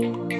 Master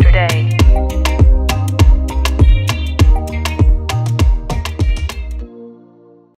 yesterday.